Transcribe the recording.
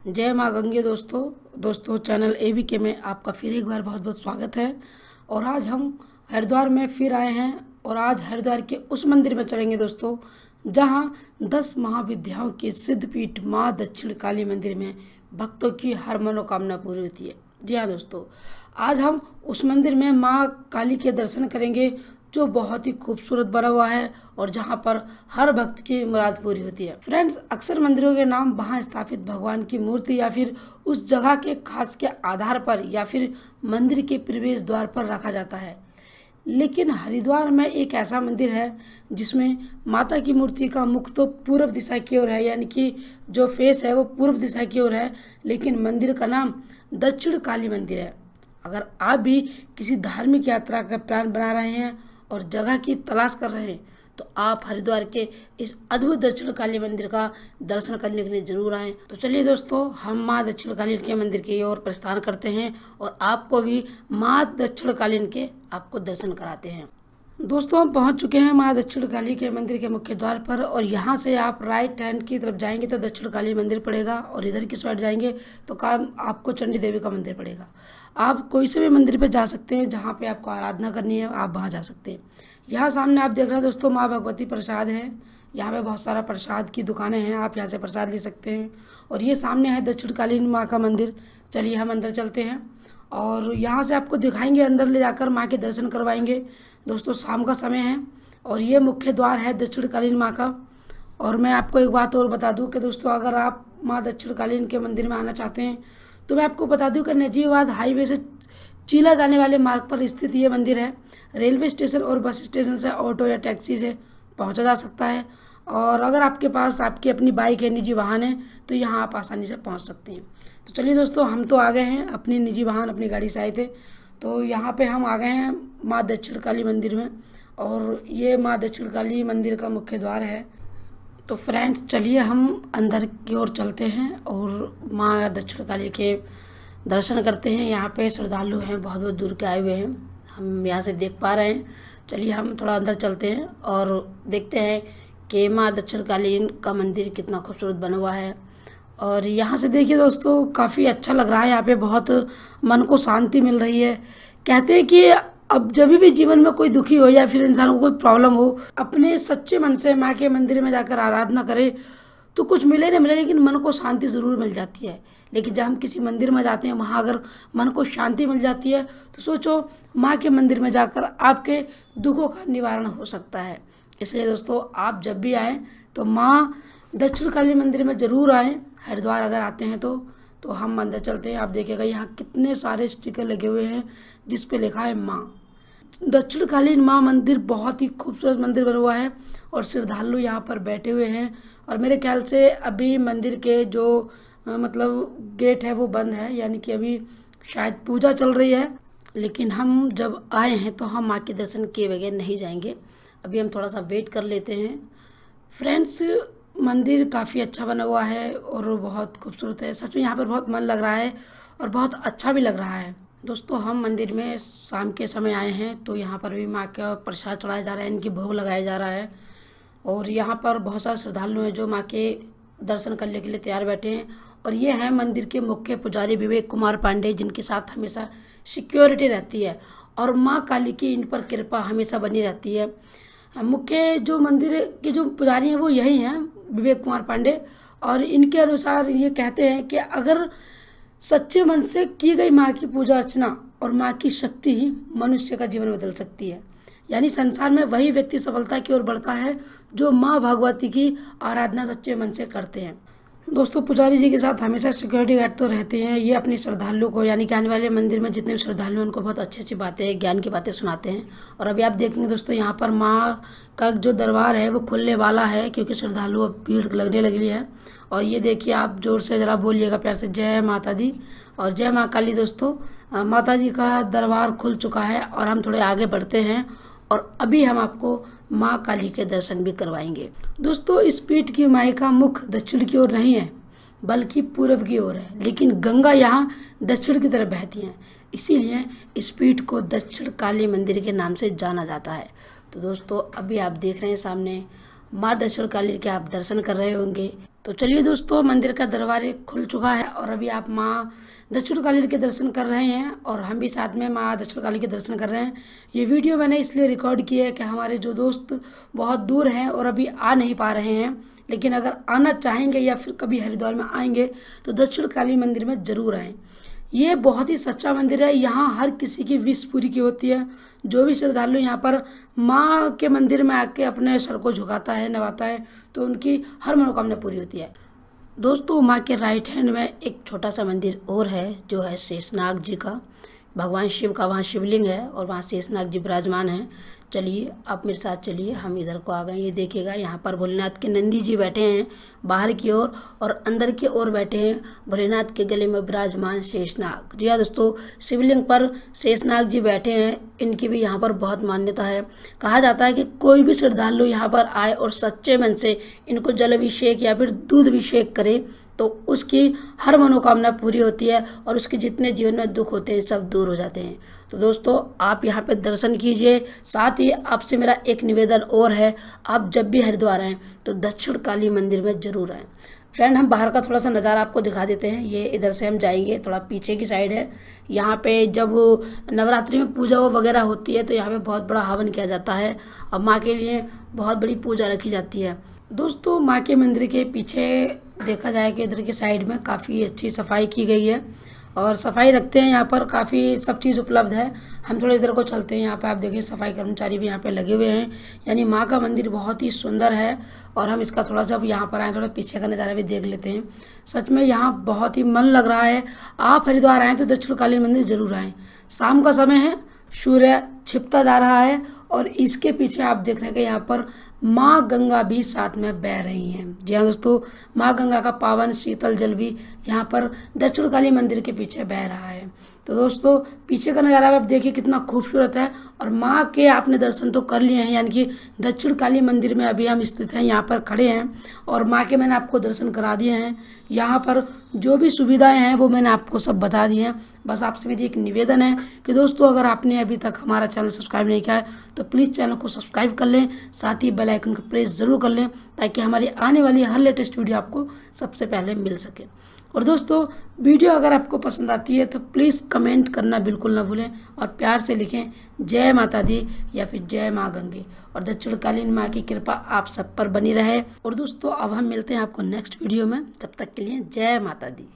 जय माँ गंगे दोस्तों। दोस्तों, चैनल ए बी के में आपका फिर एक बार बहुत बहुत स्वागत है। और आज हम हरिद्वार में फिर आए हैं और आज हरिद्वार के उस मंदिर में चलेंगे दोस्तों, जहाँ दस महाविद्याओं की सिद्धपीठ माँ दक्षिण काली मंदिर में भक्तों की हर मनोकामना पूरी होती है। जी हाँ दोस्तों, आज हम उस मंदिर में माँ काली के दर्शन करेंगे जो बहुत ही खूबसूरत बना हुआ है और जहाँ पर हर भक्त की मुराद पूरी होती है। फ्रेंड्स अक्सर मंदिरों के नाम वहाँ स्थापित भगवान की मूर्ति या फिर उस जगह के खास के आधार पर या फिर मंदिर के प्रवेश द्वार पर रखा जाता है। लेकिन हरिद्वार में एक ऐसा मंदिर है जिसमें माता की मूर्ति का मुख तो पूर्व दिशा की ओर है, यानी कि जो फेस है वो पूर्व दिशा की ओर है, लेकिन मंदिर का नाम दक्षिण काली मंदिर है। अगर आप भी किसी धार्मिक यात्रा का प्लान बना रहे हैं और जगह की तलाश कर रहे हैं तो आप हरिद्वार के इस अद्भुत दक्षिण काली मंदिर का दर्शन करने के लिए ज़रूर आएँ। तो चलिए दोस्तों, हम माँ दक्षिण कालीन के मंदिर की ओर प्रस्थान करते हैं और आपको भी माँ दक्षिण कालीन के आपको दर्शन कराते हैं। दोस्तों, हम पहुँच चुके हैं माँ दक्षिण काली के मंदिर के मुख्य द्वार पर और यहाँ से आप राइट हैंड की तरफ़ जाएँगे तो दक्षिण काली मंदिर पड़ेगा और इधर की साइड जाएँगे तो काम आपको चंडी देवी का मंदिर पड़ेगा। आप कोई से भी मंदिर पर जा सकते हैं जहाँ पे आपको आराधना करनी है, आप वहाँ जा सकते हैं। यहाँ सामने आप देख रहे हैं दोस्तों, माँ भगवती प्रसाद है। यहाँ पे बहुत सारा प्रसाद की दुकानें हैं, आप यहाँ से प्रसाद ले सकते हैं। और ये सामने है दक्षिण कालीन माँ का मंदिर। चलिए हम अंदर चलते हैं और यहाँ से आपको दिखाएँगे, अंदर ले जाकर माँ के दर्शन करवाएँगे। दोस्तों, शाम का समय है और ये मुख्य द्वार है दक्षिणकालीन माँ का। और मैं आपको एक बात और बता दूँ कि दोस्तों, अगर आप माँ दक्षिणकालीन के मंदिर में आना चाहते हैं तो मैं आपको बता दूँ कि नजीबाबाद हाईवे से चीला जाने वाले मार्ग पर स्थित ये मंदिर है। रेलवे स्टेशन और बस स्टेशन से ऑटो या टैक्सी से पहुँचा जा सकता है। और अगर आपके पास, आपकी अपनी बाइक है निजी वाहन है तो यहाँ आप आसानी से पहुँच सकते हैं। तो चलिए दोस्तों, हम तो आ गए हैं। अपने निजी वाहन, अपनी गाड़ी से आए थे। तो यहाँ पे हम आ गए हैं माँ दक्षिण काली मंदिर में और ये माँ दक्षिण काली मंदिर का मुख्य द्वार है। तो फ्रेंड्स, चलिए हम अंदर की ओर चलते हैं और माँ दक्षिण काली के दर्शन करते हैं। यहाँ पे श्रद्धालु हैं बहुत बहुत दूर के आए हुए हैं। हम यहाँ से देख पा रहे हैं। चलिए हम थोड़ा अंदर चलते हैं और देखते हैं कि माँ दक्षिण काली का मंदिर कितना खूबसूरत बना हुआ है। और यहाँ से देखिए दोस्तों, काफ़ी अच्छा लग रहा है यहाँ पे, बहुत मन को शांति मिल रही है। कहते हैं कि अब जब भी जीवन में कोई दुखी हो या फिर इंसान को कोई प्रॉब्लम हो, अपने सच्चे मन से, माँ के मंदिर में जाकर आराधना करे तो कुछ मिले नहीं मिले, लेकिन मन को शांति ज़रूर मिल जाती है। लेकिन जब हम किसी मंदिर में जाते हैं, वहाँ अगर मन को शांति मिल जाती है तो सोचो, माँ के मंदिर में जाकर आपके दुखों का निवारण हो सकता है। इसलिए दोस्तों, आप जब भी आएँ तो माँ दक्षिण काली मंदिर में ज़रूर आएँ। हरिद्वार अगर आते हैं तो तो हम अंदर चलते हैं। आप देखिएगा यहाँ कितने सारे स्टिकर लगे हुए हैं, जिस पे लिखा है माँ। दक्षिण कालीन माँ मंदिर बहुत ही खूबसूरत मंदिर बना हुआ है और श्रद्धालु यहाँ पर बैठे हुए हैं। और मेरे ख्याल से अभी मंदिर के जो मतलब गेट है वो बंद है, यानी कि अभी शायद पूजा चल रही है। लेकिन हम जब आए हैं तो हम माँ के दर्शन किए बगैर नहीं जाएँगे। अभी हम थोड़ा सा वेट कर लेते हैं। फ्रेंड्स मंदिर काफ़ी अच्छा बना हुआ है और बहुत खूबसूरत है। सच में यहाँ पर बहुत मन लग रहा है और बहुत अच्छा भी लग रहा है। दोस्तों, हम मंदिर में शाम के समय आए हैं तो यहाँ पर भी माँ का प्रसाद चढ़ाया जा रहा है, इनकी भोग लगाया जा रहा है। और यहाँ पर बहुत सारे श्रद्धालु हैं जो माँ के दर्शन करने के लिए तैयार बैठे हैं। और ये हैं मंदिर के मुख्य पुजारी विवेक कुमार पांडे, जिनके साथ हमेशा सिक्योरिटी रहती है और माँ काली की इन पर कृपा हमेशा बनी रहती है। मुख्य जो मंदिर के जो पुजारी हैं वो यही हैं, विवेक कुमार पांडे। और इनके अनुसार ये कहते हैं कि अगर सच्चे मन से की गई माँ की पूजा अर्चना और माँ की शक्ति ही मनुष्य का जीवन बदल सकती है। यानी संसार में वही व्यक्ति सफलता की ओर बढ़ता है जो माँ भगवती की आराधना सच्चे मन से करते हैं। दोस्तों, पुजारी जी के साथ हमेशा सिक्योरिटी गार्ड तो रहते हैं। ये अपने श्रद्धालु को, यानी कि आने वाले मंदिर में जितने भी श्रद्धालु हैं, उनको बहुत अच्छी अच्छी बातें, ज्ञान की बातें सुनाते हैं। और अभी आप देखेंगे दोस्तों, यहाँ पर माँ का जो दरबार है, वो खुलने वाला है, क्योंकि श्रद्धालु अब भीड़ लगने लगी है। और ये देखिए, आप ज़ोर से ज़रा बोलिएगा, प्यार से। जय माता दी। और जय माँ काली दोस्तों माता जी का दरबार खुल चुका है और हम थोड़े आगे बढ़ते हैं। और अभी हम आपको माँ काली के दर्शन भी करवाएँगे। दोस्तों, इस पीठ की माई का मुख दक्षिण की ओर नहीं है, बल्कि पूर्व की ओर है। लेकिन गंगा यहाँ दक्षिण की तरफ़ बहती हैं। इसीलिए इस पीठ को दक्षिण काली मंदिर के नाम से जाना जाता है। तो दोस्तों, अभी आप देख रहे हैं सामने माँ दक्षिण काली के आप दर्शन कर रहे होंगे। तो चलिए दोस्तों, मंदिर का दरबार खुल चुका है और अभी आप माँ दक्षिण काली के दर्शन कर रहे हैं और हम भी साथ में माँ दक्षिण काली के दर्शन कर रहे हैं। ये वीडियो मैंने इसलिए रिकॉर्ड की है कि हमारे जो दोस्त बहुत दूर हैं और अभी आ नहीं पा रहे हैं, लेकिन अगर आना चाहेंगे या फिर कभी हरिद्वार में आएँगे तो दक्षिण काली मंदिर में ज़रूर आएँ। ये बहुत ही सच्चा मंदिर है। यहाँ हर किसी की विश पूरी की होती है। जो भी श्रद्धालु यहाँ पर माँ के मंदिर में आके अपने सर को झुकाता है नवाता है तो उनकी हर मनोकामना पूरी होती है। दोस्तों, माँ के राइट हैंड में एक छोटा सा मंदिर और है, जो है शेषनाग जी का। भगवान शिव का वहाँ शिवलिंग है और वहाँ शेषनाग जी विराजमान हैं। चलिए आप मेरे साथ चलिए हम इधर को आ गए ये देखिएगा यहाँ पर भोलेनाथ के नंदी जी बैठे हैं बाहर की ओर और, अंदर की ओर बैठे हैं भोलेनाथ के गले में विराजमान शेषनाग। जी हाँ दोस्तों शिवलिंग पर शेषनाग जी बैठे हैं। इनकी भी यहाँ पर बहुत मान्यता है। कहा जाता है कि कोई भी श्रद्धालु यहाँ पर आए और सच्चे मन से इनको जल अभिषेक या फिर दूध अभिषेक करे तो उसकी हर मनोकामना पूरी होती है और उसके जितने जीवन में दुख होते हैं, सब दूर हो जाते हैं। तो दोस्तों, आप यहाँ पे दर्शन कीजिए। साथ ही आपसे मेरा एक निवेदन और है, आप जब भी हरिद्वार आएँ तो दक्षिण काली मंदिर में ज़रूर आएँ। फ्रेंड, हम बाहर का थोड़ा सा नज़ारा आपको दिखा देते हैं। ये इधर से हम जाएँगे, थोड़ा पीछे की साइड है। यहाँ पे जब नवरात्रि में पूजा वगैरह होती है तो यहाँ पे बहुत बड़ा हवन किया जाता है। और माँ के लिए बहुत बड़ी पूजा रखी जाती है। दोस्तों, माँ के मंदिर के पीछे देखा जाए कि इधर की साइड में काफ़ी अच्छी सफ़ाई की गई है और सफ़ाई रखते हैं यहाँ पर, काफ़ी सब चीज़ उपलब्ध है। हम थोड़े इधर को चलते हैं, यहाँ पर आप देखें सफ़ाई कर्मचारी भी यहाँ पे लगे हुए हैं। यानी माँ का मंदिर बहुत ही सुंदर है और हम इसका थोड़ा सा अब यहाँ पर आए, थोड़ा पीछे का नज़ारा भी देख लेते हैं। सच में यहाँ बहुत ही मन लग रहा है। आप हरिद्वार आएँ तो दक्षिणकालीन मंदिर ज़रूर आएँ। शाम का समय है, सूर्य छिपता जा रहा है और इसके पीछे आप देख रहे हैं कि यहाँ पर माँ गंगा भी साथ में बह रही हैं। जी हाँ दोस्तों, माँ गंगा का पावन शीतल जल भी यहाँ पर दक्षिण काली मंदिर के पीछे बह रहा है। तो दोस्तों, पीछे का नज़ारा आप देखिए कितना खूबसूरत है और माँ के आपने दर्शन तो कर लिए हैं, यानी कि दक्षिण काली मंदिर में अभी हम स्थित हैं, यहाँ पर खड़े हैं और माँ के मैंने आपको दर्शन करा दिए हैं। यहाँ पर जो भी सुविधाएँ हैं, वो मैंने आपको सब बता दी हैं। बस आपसे मेरी एक निवेदन है कि दोस्तों, अगर आपने अभी तक हमारा चैनल सब्सक्राइब नहीं किया है तो प्लीज़ चैनल को सब्सक्राइब कर लें, साथ ही बेल आइकन को प्रेस ज़रूर कर लें ताकि हमारी आने वाली हर लेटेस्ट वीडियो आपको सबसे पहले मिल सके। और दोस्तों, वीडियो अगर आपको पसंद आती है तो प्लीज़ कमेंट करना बिल्कुल ना भूलें और प्यार से लिखें, जय माता दी या फिर जय माँ गंगे। और दक्षिणकालीन माँ की कृपा आप सब पर बनी रहे। और दोस्तों, अब हम मिलते हैं आपको नेक्स्ट वीडियो में। तब तक के लिए जय माता दी।